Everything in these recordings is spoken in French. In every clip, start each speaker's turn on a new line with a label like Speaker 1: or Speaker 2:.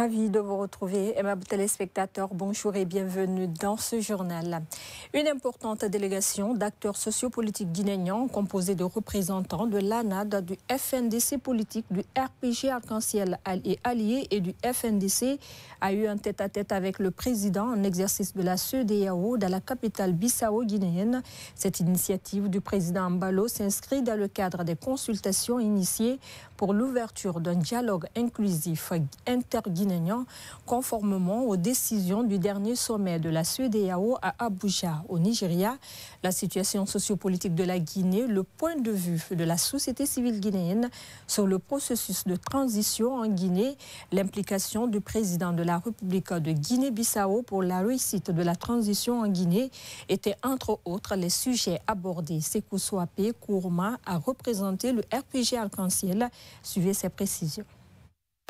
Speaker 1: Ravi de vous retrouver, aimables téléspectateurs. Bonjour et bienvenue dans ce journal. Une importante délégation d'acteurs sociopolitiques guinéens composée de représentants de l'ANAD, du FNDC politique, du RPG Arc-en-Ciel et Allié et du FNDC a eu un tête-à-tête avec le président en exercice de la CEDEAO dans la capitale Bissau-guinéenne. Cette initiative du président Mbalo s'inscrit dans le cadre des consultations initiées pour l'ouverture d'un dialogue inclusif interguinéen conformément aux décisions du dernier sommet de la CEDEAO à Abuja, au Nigeria. La situation sociopolitique de la Guinée, le point de vue de la société civile guinéenne sur le processus de transition en Guinée, l'implication du président de la République de Guinée-Bissau pour la réussite de la transition en Guinée étaient entre autres les sujets abordés. Sekou Swapé Kourma a représenté le RPG Arc-en-Ciel Suivez ces précisions.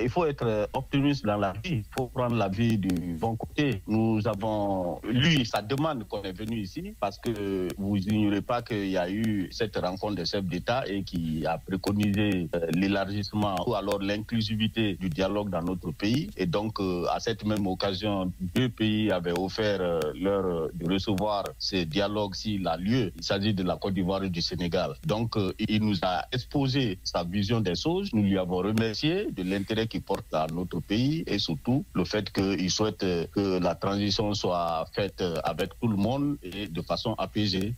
Speaker 2: Il faut être euh, optimiste dans la vie. Il faut prendre la vie du bon côté. Nous avons lu sa demande qu'on est venu ici parce que vous ignorez pas qu'il y a eu cette rencontre de chefs d'État et qui a préconisé euh, l'élargissement ou alors l'inclusivité du dialogue dans notre pays. Et donc, euh, à cette même occasion, deux pays avaient offert leur de recevoir ce dialogue s'il a lieu. Il s'agit de la Côte d'Ivoire et du Sénégal. Donc, il nous a exposé sa vision des choses. Nous lui avons remercié de l'intérêt qui porte à notre pays et surtout le fait qu'il souhaite que la transition soit faite avec tout le monde et de façon apaisée.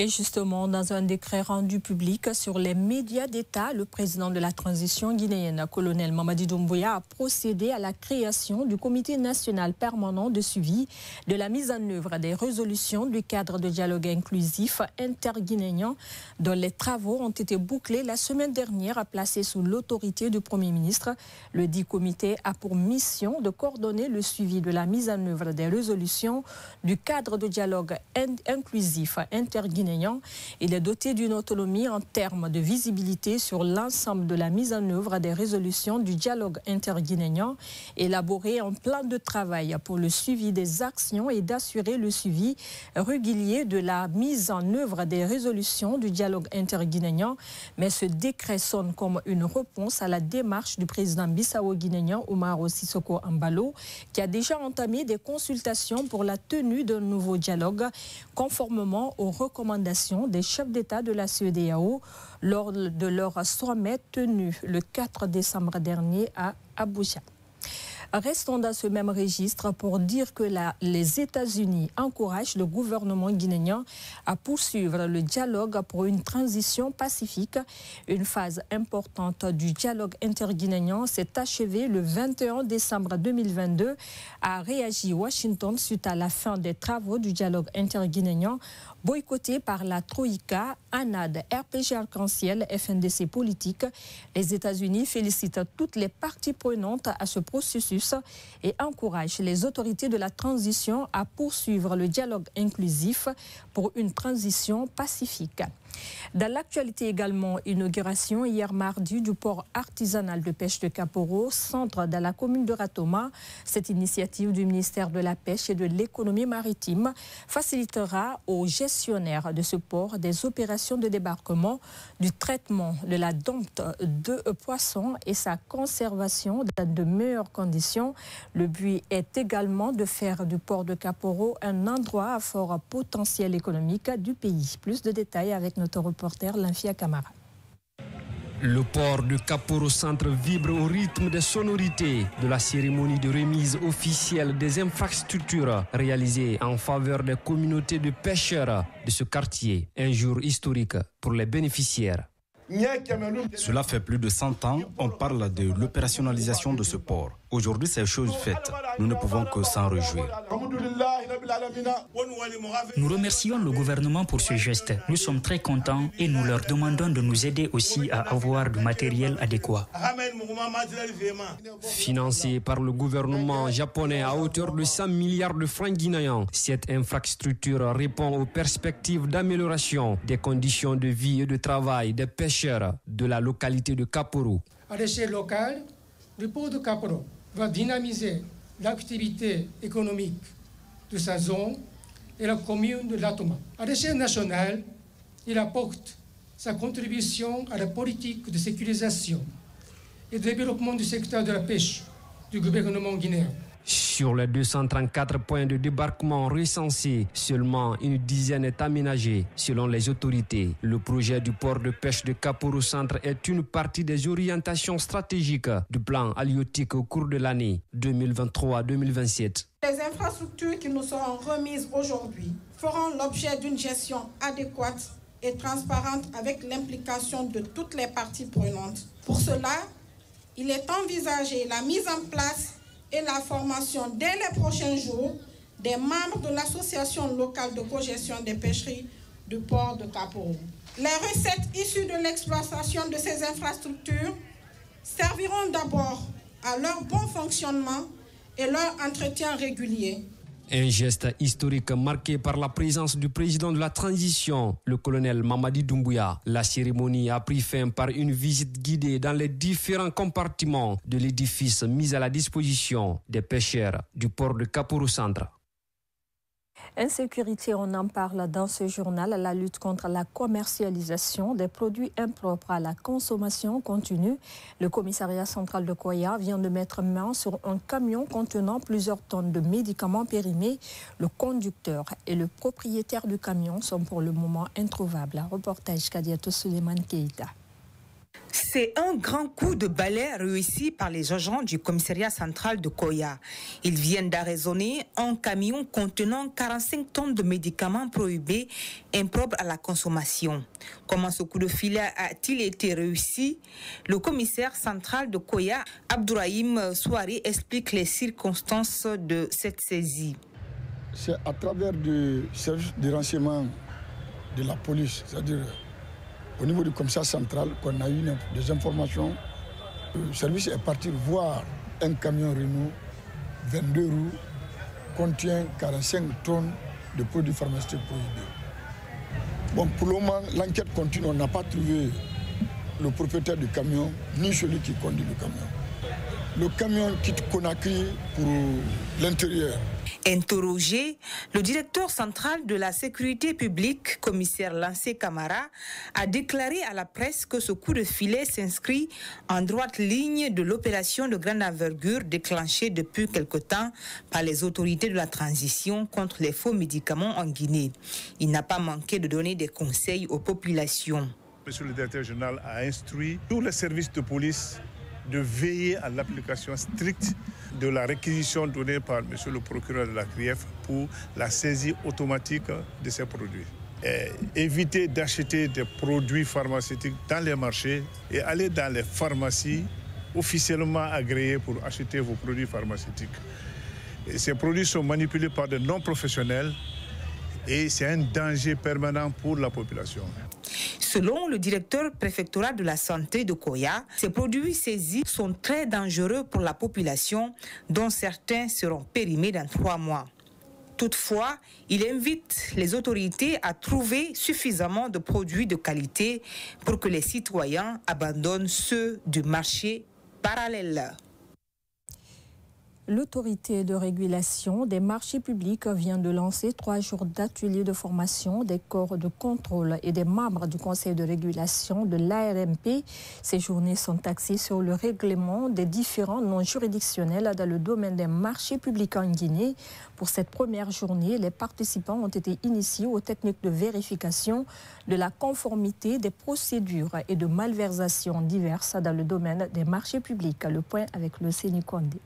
Speaker 1: Et justement, dans un décret rendu public sur les médias d'État, le président de la transition guinéenne, colonel Mamadi Doumbouya, a procédé à la création du comité national permanent de suivi de la mise en œuvre des résolutions du cadre de dialogue inclusif interguinéen dont les travaux ont été bouclés la semaine dernière, placés sous l'autorité du Premier ministre. Le dit comité a pour mission de coordonner le suivi de la mise en œuvre des résolutions du cadre de dialogue inclusif interguinéen il est doté d'une autonomie en termes de visibilité sur l'ensemble de la mise en œuvre des résolutions du dialogue interguinéen, élaborer un plan de travail pour le suivi des actions et d'assurer le suivi régulier de la mise en œuvre des résolutions du dialogue interguinéen. Mais ce décret sonne comme une réponse à la démarche du président bissau-guinéen Omar Sissoko Ambalo, qui a déjà entamé des consultations pour la tenue d'un nouveau dialogue conformément aux recommandations des chefs d'État de la CEDEAO lors de leur sommet tenu le 4 décembre dernier à Abuja. Restons dans ce même registre pour dire que les États-Unis encouragent le gouvernement guinéen à poursuivre le dialogue pour une transition pacifique. Une phase importante du dialogue interguinéen s'est achevée le 21 décembre 2022, a réagi Washington suite à la fin des travaux du dialogue interguinéen boycotté par la Troïka, ANAD, RPG Arc-en-Ciel, FNDC politique. Les États-Unis félicitent toutes les parties prenantes à ce processus et encouragent les autorités de la transition à poursuivre le dialogue inclusif pour une transition pacifique. Dans l'actualité également, inauguration hier mardi du port artisanal de pêche de Caporo, centre dans la commune de Ratoma. Cette initiative du ministère de la Pêche et de l'économie maritime facilitera aux gestionnaires de ce port des opérations de débarquement, du traitement de la dompte de poissons et sa conservation dans de meilleures conditions. Le but est également de faire du port de Caporo un endroit à fort potentiel économique du pays. Plus de détails avec notre reporter Linfia Camara.
Speaker 3: Le port de Caporo Centre vibre au rythme des sonorités de la cérémonie de remise officielle des infrastructures réalisées en faveur des communautés de pêcheurs de ce quartier. Un jour historique pour les bénéficiaires.
Speaker 4: Cela fait plus de 100 ans, on parle de l'opérationnalisation de ce port. Aujourd'hui, c'est chose faite. Nous ne pouvons que s'en réjouir.
Speaker 5: Nous remercions le gouvernement pour ce geste. Nous sommes très contents et nous leur demandons de nous aider aussi à avoir du matériel adéquat.
Speaker 3: Financé par le gouvernement japonais à hauteur de 100 milliards de francs guinéens, cette infrastructure répond aux perspectives d'amélioration des conditions de vie et de travail des pêcheurs de la localité de Kaporo.
Speaker 6: À l'échelle locale, le port de Caporo va dynamiser l'activité économique de sa zone et la commune de Latoma. À l'échelle nationale, il apporte sa contribution à la politique de sécurisation et développement du secteur de la pêche du gouvernement guinéen.
Speaker 3: Sur les 234 points de débarquement recensés, seulement une dizaine est aménagée. Selon les autorités, le projet du port de pêche de Caporo Centre est une partie des orientations stratégiques du plan halieutique au cours de l'année 2023-2027.
Speaker 7: Les infrastructures qui nous seront remises aujourd'hui feront l'objet d'une gestion adéquate et transparente avec l'implication de toutes les parties prenantes. Pour cela, il est envisagé la mise en place et la formation dès les prochains jours des membres de l'association locale de cogestion des pêcheries du port de Caporo. Les recettes issues de l'exploitation de ces infrastructures serviront d'abord à leur bon fonctionnement et leur entretien régulier.
Speaker 3: Un geste historique marqué par la présence du président de la transition, le colonel Mamadi Doumbouya. La cérémonie a pris fin par une visite guidée dans les différents compartiments de l'édifice mis à la disposition des pêcheurs du port de Caporo Centre.
Speaker 1: Insécurité, on en parle dans ce journal. La lutte contre la commercialisation des produits impropres à la consommation continue. Le commissariat central de Koya vient de mettre main sur un camion contenant plusieurs tonnes de médicaments périmés. Le conducteur et le propriétaire du camion sont pour le moment introuvables. Reportage Kadiato Suleiman Keita.
Speaker 8: C'est un grand coup de balai réussi par les agents du commissariat central de Koya. Ils viennent d'arraisonner un camion contenant 45 tonnes de médicaments prohibés impropres à la consommation. Comment ce coup de filet a-t-il été réussi? Le commissaire central de Koya, Abdourahim Souari, explique les circonstances de cette saisie.
Speaker 9: C'est à travers le service de renseignement de la police, c'est-à-dire au niveau du commissariat central qu'on a eu des informations. Le service est parti voir un camion Renault 22 roues contient 45 tonnes de produits pharmaceutiques prohibés. Bon, pour le moment, l'enquête continue. On n'a pas trouvé le propriétaire du camion ni celui qui conduit le camion. Le camion quitte Conakry pour l'intérieur.
Speaker 8: Interrogé, le directeur central de la sécurité publique, commissaire Lancé Camara, a déclaré à la presse que ce coup de filet s'inscrit en droite ligne de l'opération de grande envergure déclenchée depuis quelque temps par les autorités de la transition contre les faux médicaments en Guinée. Il n'a pas manqué de donner des conseils aux populations.
Speaker 10: Monsieur le directeur général a instruit tous les services de police de veiller à l'application stricte de la réquisition donnée par Monsieur le procureur de la CRIEF pour la saisie automatique de ces produits. éviter d'acheter des produits pharmaceutiques dans les marchés et aller dans les pharmacies officiellement agréées pour acheter vos produits pharmaceutiques. ces produits sont manipulés par de non-professionnels et c'est un danger permanent pour la population.
Speaker 8: Selon le directeur préfectoral de la santé de Koya, ces produits saisis sont très dangereux pour la population, dont certains seront périmés dans trois mois. Toutefois, il invite les autorités à trouver suffisamment de produits de qualité pour que les citoyens abandonnent ceux du marché parallèle.
Speaker 1: L'autorité de régulation des marchés publics vient de lancer trois jours d'ateliers de formation des corps de contrôle et des membres du conseil de régulation de l'ARMP. Ces journées sont axées sur le règlement des différents non juridictionnels dans le domaine des marchés publics en Guinée. Pour cette première journée, les participants ont été initiés aux techniques de vérification de la conformité des procédures et de malversations diverses dans le domaine des marchés publics. Le point avec le Sénécondé.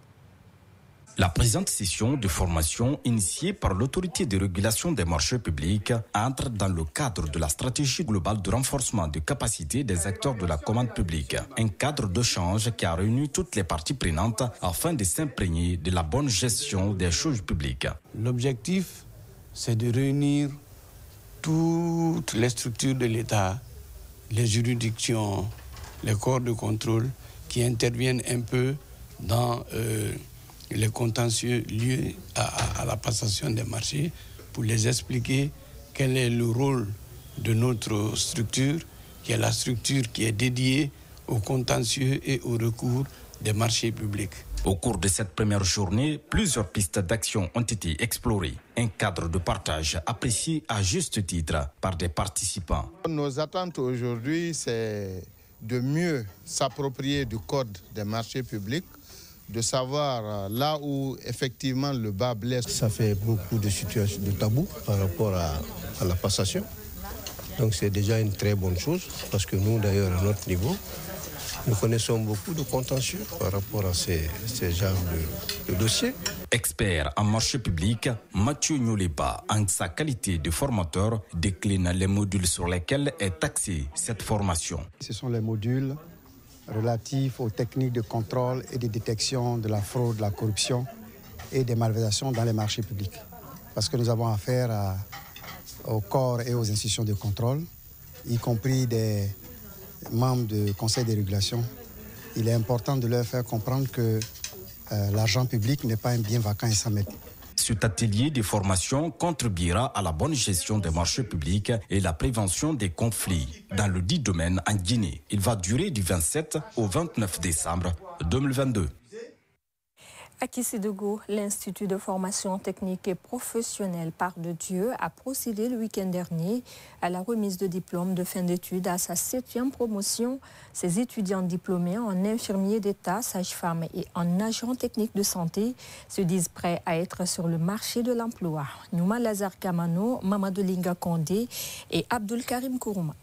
Speaker 4: La présente session de formation initiée par l'autorité de régulation des marchés publics entre dans le cadre de la stratégie globale de renforcement de capacité des acteurs de la commande publique, un cadre d'échange qui a réuni toutes les parties prenantes afin de s'imprégner de la bonne gestion des choses publiques.
Speaker 11: L'objectif, c'est de réunir toutes les structures de l'État, les juridictions, les corps de contrôle qui interviennent un peu dans euh, les contentieux liés à, la passation des marchés pour les expliquer quel est le rôle de notre structure, qui est la structure qui est dédiée aux contentieux et au recours des marchés publics.
Speaker 4: Au cours de cette première journée, plusieurs pistes d'action ont été explorées. Un cadre de partage apprécié à juste titre par des participants.
Speaker 12: Nos attentes aujourd'hui, c'est de mieux s'approprier du code des marchés publics, de savoir euh, là où effectivement le bas blesse.
Speaker 13: Ça fait beaucoup de situations de tabou par rapport à, à la passation. Donc c'est déjà une très bonne chose parce que nous d'ailleurs à notre niveau, nous connaissons beaucoup de contentieux par rapport à ces, ces genres de, de dossiers.
Speaker 4: Expert en marché public, Mathieu Nyoleba, en sa qualité de formateur, décline les modules sur lesquels est axée cette formation.
Speaker 14: Ce sont les modules relatifs aux techniques de contrôle et de détection de la fraude, de la corruption et des malversations dans les marchés publics. Parce que nous avons affaire à, aux corps et aux institutions de contrôle, y compris des membres du conseil de régulation. Il est important de leur faire comprendre que euh, l'argent public n'est pas un bien vacant et sans maître.
Speaker 4: Cet atelier de formation contribuera à la bonne gestion des marchés publics et la prévention des conflits dans le dit domaine en Guinée. Il va durer du 27 au 29 décembre 2022.
Speaker 1: À Kissidougou, l'Institut de formation technique et professionnelle Part de Dieu a procédé le week-end dernier à la remise de diplôme de fin d'études à sa septième promotion. Ces étudiants diplômés en infirmier d'État, sage-femme et en agent technique de santé se disent prêts à être sur le marché de l'emploi. Nouma Lazar Kamano, Mamadou Linga Kondé et Abdul Karim Kourouma.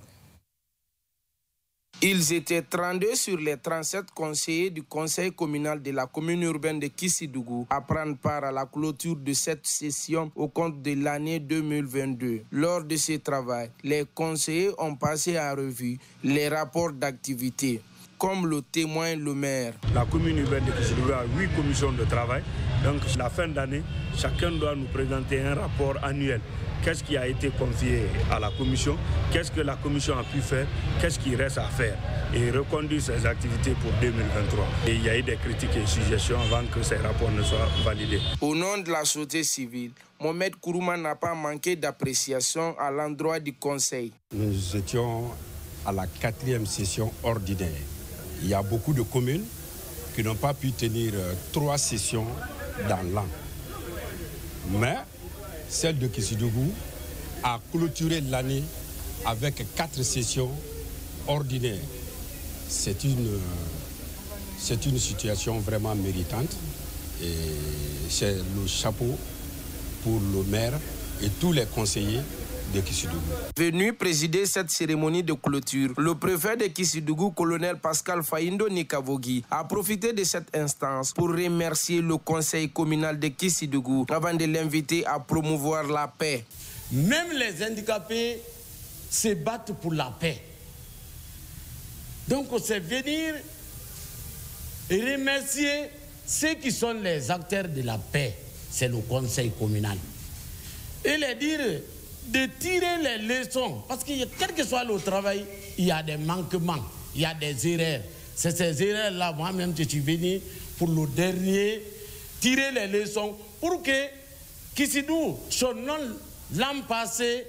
Speaker 15: Ils étaient 32 sur les 37 conseillers du conseil communal de la commune urbaine de Kissidougou à prendre part à la clôture de cette session au compte de l'année 2022. Lors de ce travail, les conseillers ont passé en revue les rapports d'activité, comme le témoigne le maire.
Speaker 16: La commune urbaine de Kissidougou a huit commissions de travail. Donc, la fin d'année, chacun doit nous présenter un rapport annuel qu'est-ce qui a été confié à la commission, qu'est-ce que la commission a pu faire, qu'est-ce qui reste à faire? Et reconduire ses activités pour 2023. Et il y a eu des critiques et suggestions avant que ces rapports ne soient validés.
Speaker 15: Au nom de la société civile, Mohamed Kourouma n'a pas manqué d'appréciation à l'endroit du Conseil.
Speaker 17: Nous étions à la quatrième session ordinaire. Il y a beaucoup de communes qui n'ont pas pu tenir trois sessions dans l'an. Mais celle de Kissidougou a clôturé l'année avec quatre sessions ordinaires. C'est une, c'est une situation vraiment méritante et c'est le chapeau pour le maire et tous les conseillers de Kissidougou.
Speaker 15: Venu présider cette cérémonie de clôture, le préfet de Kissidougou, colonel Pascal Faindo Nikavogi, a profité de cette instance pour remercier le conseil communal de Kissidougou avant de l'inviter à promouvoir la paix.
Speaker 18: Même les handicapés se battent pour la paix. Donc c'est venir et remercier ceux qui sont les acteurs de la paix. C'est le conseil communal. Et les dire de tirer les leçons. Parce que quel que soit le travail, il y a des manquements, il y a des erreurs. C'est ces erreurs-là, moi-même, je suis venu pour le dernier, tirer les leçons pour que Kissidou, son nom l'an passé,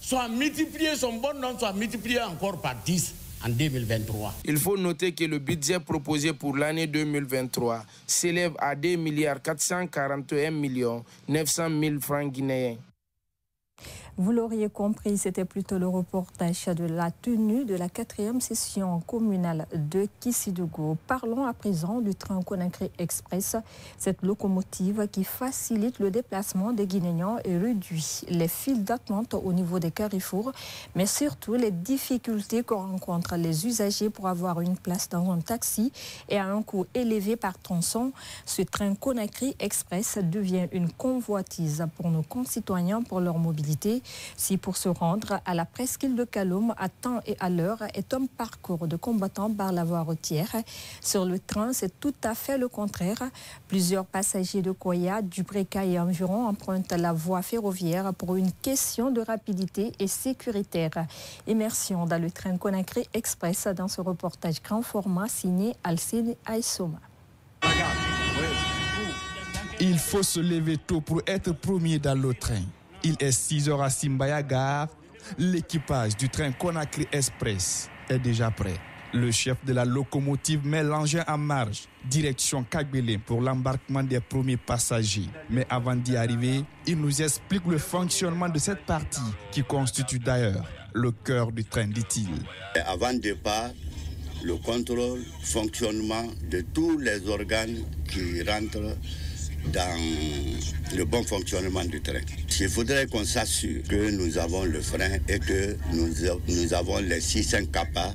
Speaker 18: soit multiplié, son bon nom soit multiplié encore par 10 en 2023.
Speaker 15: Il faut noter que le budget proposé pour l'année 2023 s'élève à 2 milliards 441 millions 900 000 francs guinéens.
Speaker 1: Vous l'auriez compris, c'était plutôt le reportage de la tenue de la quatrième session communale de Kissidougou. Parlons à présent du train Conakry Express, cette locomotive qui facilite le déplacement des Guinéens et réduit les files d'attente au niveau des carrefours, mais surtout les difficultés que rencontrent les usagers pour avoir une place dans un taxi et à un coût élevé par tronçon. Ce train Conakry Express devient une convoitise pour nos concitoyens pour leur mobilité. Si pour se rendre à la presqu'île de Kaloum à temps et à l'heure est un parcours de combattants par la voie routière, sur le train, c'est tout à fait le contraire. Plusieurs passagers de Koya, du Breka et environ empruntent la voie ferroviaire pour une question de rapidité et sécuritaire. Immersion dans le train Conakry Express dans ce reportage grand format signé Alcine Aïsoma.
Speaker 19: Il faut se lever tôt pour être premier dans le train. Il est 6 heures à Simbaya Gare. L'équipage du train Conakry Express est déjà prêt. Le chef de la locomotive met l'engin en marche, direction Kagbele pour l'embarquement des premiers passagers. Mais avant d'y arriver, il nous explique le fonctionnement de cette partie qui constitue d'ailleurs le cœur du train, dit-il.
Speaker 20: Avant le départ, le contrôle, fonctionnement de tous les organes qui rentrent dans le bon fonctionnement du train. Il faudrait qu'on s'assure que nous avons le frein et que nous, avons les 600 capas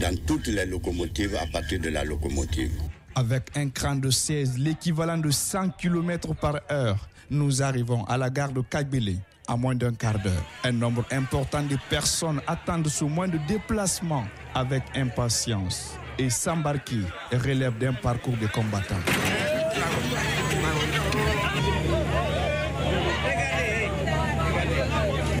Speaker 20: dans toutes les locomotives à partir de la locomotive.
Speaker 19: Avec un cran de 16, l'équivalent de 100 km par heure, nous arrivons à la gare de Kagbele à moins d'un quart d'heure. Un nombre important de personnes attendent ce moins de déplacement avec impatience et s'embarquer relève d'un parcours de combattants.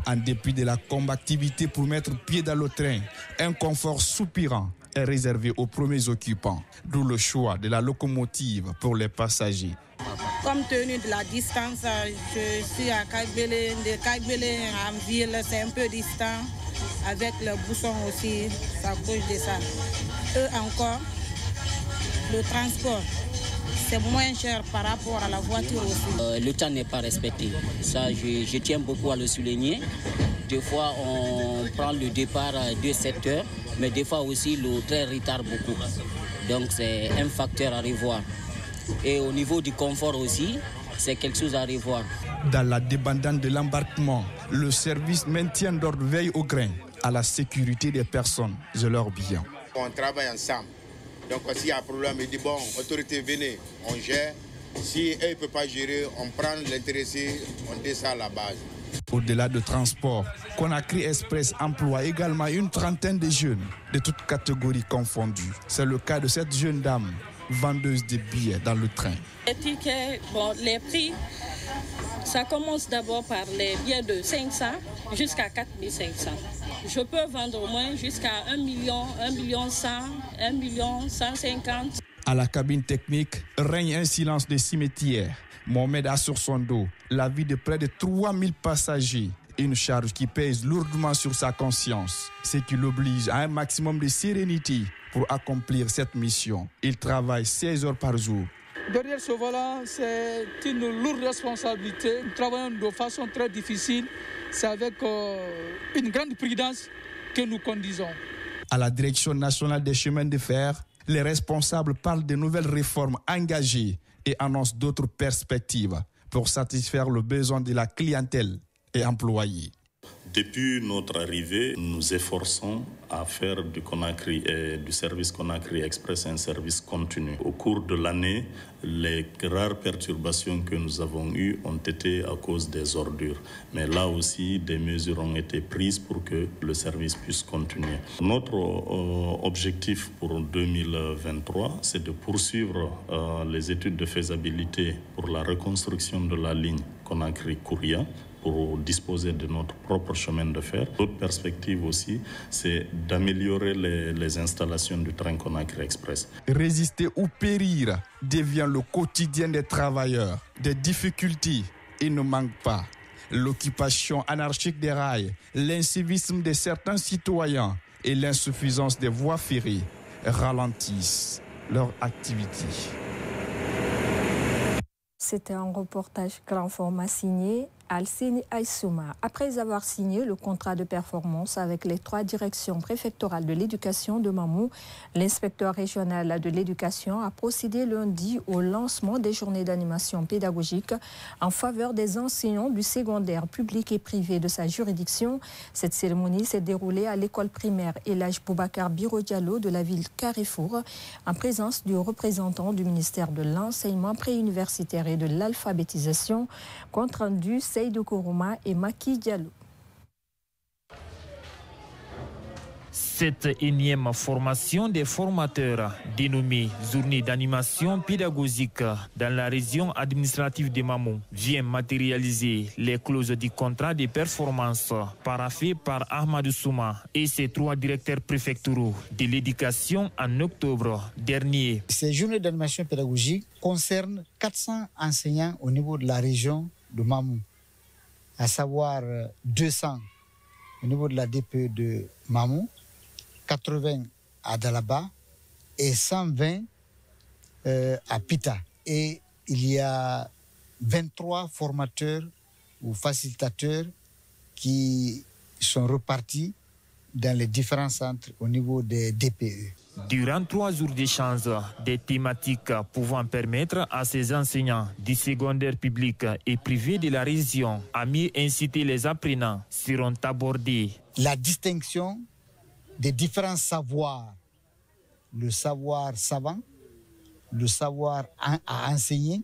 Speaker 19: En dépit de la combativité pour mettre pied dans le train, un confort soupirant est réservé aux premiers occupants, d'où le choix de la locomotive pour les passagers.
Speaker 21: Compte tenu de la distance, je suis à Kagbele. De en ville, c'est un peu distant. Avec le bouchon aussi, ça cause de ça. Eux encore, le transport, c'est moins cher par rapport à la voiture aussi.
Speaker 22: Euh, le temps n'est pas respecté. Ça, je, je, tiens beaucoup à le souligner. Des fois, on prend le départ de 7 heures, mais des fois aussi, le train retarde beaucoup. Donc, c'est un facteur à revoir. Et au niveau du confort aussi, c'est quelque chose à revoir.
Speaker 19: Dans la débandade de l'embarquement, le service maintient d'ordre veille au grain, à la sécurité des personnes et leurs biens.
Speaker 23: On travaille ensemble. Donc s'il y a un problème, il dit bon, autorité, venez, on gère. Si eux ne peuvent pas gérer, on prend l'intéressé, on descend à la base.
Speaker 19: Au-delà de transport, Conakry Express emploie également une trentaine de jeunes, de toutes catégories confondues. C'est le cas de cette jeune dame, vendeuse de billets dans le train.
Speaker 24: Les tickets, bon, les prix, ça commence d'abord par les billets de 500 jusqu'à 4500. Je peux vendre au moins jusqu'à 1 million, 1 million 100, 1 million 150.
Speaker 19: À la cabine technique règne un silence de cimetière. Mohamed a sur son dos la vie de près de 3000 passagers. Une charge qui pèse lourdement sur sa conscience, ce qui l'oblige à un maximum de sérénité pour accomplir cette mission. Il travaille 16 heures par jour.
Speaker 25: Derrière ce volant, c'est une lourde responsabilité. Nous travaillons de façon très difficile. C'est avec euh, une grande prudence que nous conduisons.
Speaker 19: À la direction nationale des chemins de fer, les responsables parlent de nouvelles réformes engagées et annoncent d'autres perspectives pour satisfaire le besoin de la clientèle et employés.
Speaker 26: Depuis notre arrivée, nous nous efforçons à faire et du service Conakry Express un service continu. Au cours de l'année, les rares perturbations que nous avons eues ont été à cause des ordures. Mais là aussi, des mesures ont été prises pour que le service puisse continuer. Notre euh, objectif pour 2023, c'est de poursuivre euh, les études de faisabilité pour la reconstruction de la ligne Conakry-Kouria pour disposer de notre propre chemin de fer. L'autre perspective aussi, c'est d'améliorer les, les, installations du train Conakry Express.
Speaker 19: Résister ou périr devient le quotidien des travailleurs. Des difficultés, il ne manque pas. L'occupation anarchique des rails, l'incivisme de certains citoyens et l'insuffisance des voies ferrées ralentissent leur activité.
Speaker 1: C'était un reportage grand format signé Alcine Aïsouma. Après avoir signé le contrat de performance avec les trois directions préfectorales de l'éducation de Mamou, l'inspecteur régional de l'éducation a procédé lundi au lancement des journées d'animation pédagogique en faveur des enseignants du secondaire public et privé de sa juridiction. Cette cérémonie s'est déroulée à l'école primaire Elage Boubacar Biro Diallo de la ville Carrefour en présence du représentant du ministère de l'enseignement préuniversitaire et de l'alphabétisation, compte rendu Seydou Kourouma et Maki Diallo.
Speaker 27: Cette énième formation des formateurs, dénommée Journée d'animation pédagogique dans la région administrative de Mamou, vient matérialiser les clauses du contrat de performance paraffé par Ahmadou Souma et ses trois directeurs préfectoraux de l'éducation en octobre dernier.
Speaker 28: Ces journées d'animation pédagogique concernent 400 enseignants au niveau de la région de Mamou, à savoir 200 au niveau de la DPE de Mamou, 80 à Dalaba et 120 euh, à Pita. Et il y a 23 formateurs ou facilitateurs qui sont repartis dans les différents centres au niveau des DPE.
Speaker 27: Durant trois jours d'échange, des thématiques pouvant permettre à ces enseignants du secondaire public et privé de la région à mieux inciter les apprenants seront abordées.
Speaker 28: La distinction des différents savoirs, le savoir savant, le savoir à enseigner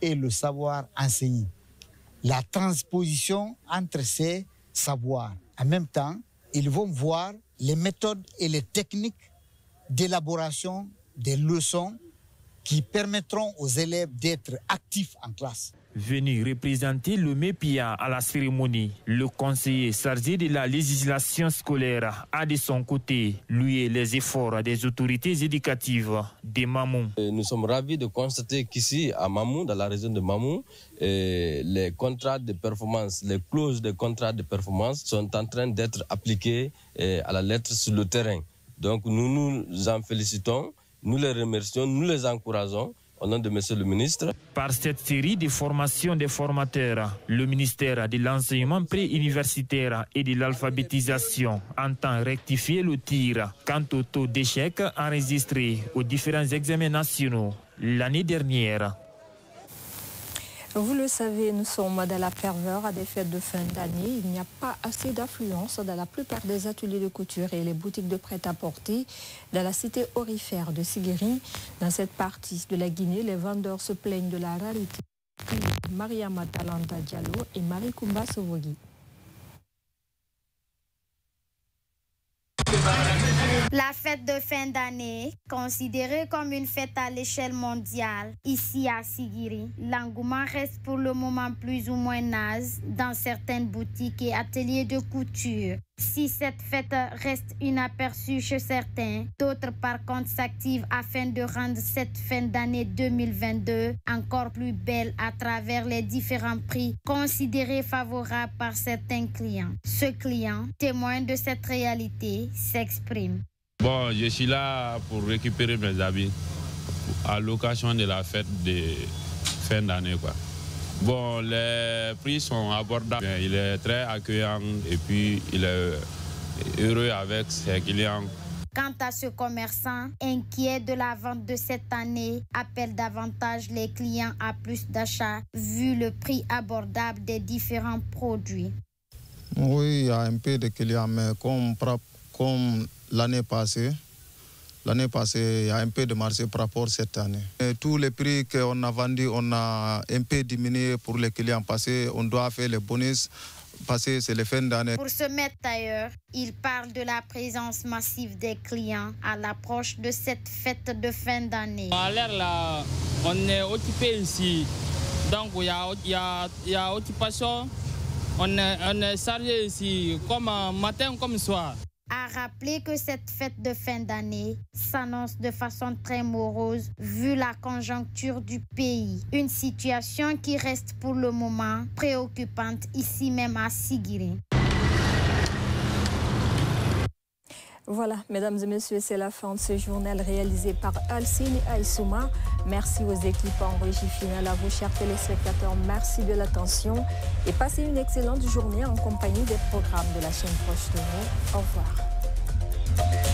Speaker 28: et le savoir enseigner. La transposition entre ces savoirs. En même temps, ils vont voir les méthodes et les techniques d'élaboration des leçons qui permettront aux élèves d'être actifs en classe.
Speaker 27: Venu représenter le MEPIA à la cérémonie, le conseiller chargé de la législation scolaire a de son côté loué les efforts des autorités éducatives de Mamou.
Speaker 29: Nous sommes ravis de constater qu'ici, à Mamou, dans la région de Mamou, les contrats de performance, les clauses de contrats de performance sont en train d'être appliquées à la lettre sur le terrain. Donc nous nous en félicitons, nous les remercions, nous les encourageons de Monsieur le ministre.
Speaker 27: Par cette série de formations des formateurs, le ministère de l'enseignement préuniversitaire et de l'alphabétisation entend rectifier le tir quant au taux d'échec enregistré aux différents examens nationaux l'année dernière.
Speaker 1: Vous le savez, nous sommes dans la ferveur à des fêtes de fin d'année. Il n'y a pas assez d'affluence dans la plupart des ateliers de couture et les boutiques de prêt-à-porter dans la cité orifère de Siguiri. Dans cette partie de la Guinée, les vendeurs se plaignent de la rareté. Maria Matalanta Diallo et Marie Kumba.
Speaker 30: La fête de fin d'année, considérée comme une fête à l'échelle mondiale, ici à Sigiri, l'engouement reste pour le moment plus ou moins naze dans certaines boutiques et ateliers de couture. Si cette fête reste inaperçue chez certains, d'autres par contre s'activent afin de rendre cette fin d'année 2022 encore plus belle à travers les différents prix considérés favorables par certains clients. Ce client, témoin de cette réalité, s'exprime.
Speaker 31: Bon, je suis là pour récupérer mes habits à l'occasion de la fête de fin d'année. Quoi. Bon, les prix sont abordables. Il est très accueillant et puis il est heureux avec ses clients.
Speaker 30: Quant à ce commerçant, inquiet de la vente de cette année, appelle davantage les clients à plus d'achats vu le prix abordable des différents produits.
Speaker 12: Oui, il y a un peu de clients, mais comme, comme l'année passée, L'année passée, il y a un peu de marché par rapport à cette année. Et tous les prix qu'on a vendus, on a un peu diminué pour les clients passés. On doit faire les bonus parce que c'est les fins d'année.
Speaker 30: Pour se mettre ailleurs, il parle de la présence massive des clients à l'approche de cette fête de fin d'année.
Speaker 25: À l'air là, on est occupé ici. Donc il y a, y a, y a occupation. On est, on est chargé ici, comme matin comme soir
Speaker 30: a rappelé que cette fête de fin d'année s'annonce de façon très morose vu la conjoncture du pays. Une situation qui reste pour le moment préoccupante ici même à Sigiri.
Speaker 1: Voilà, mesdames et messieurs, c'est la fin de ce journal réalisé par Alcine Aïsouma. Merci aux équipes en régie finale, à vous, chers téléspectateurs. Merci de l'attention et passez une excellente journée en compagnie des programmes de la chaîne proche de vous. Au revoir.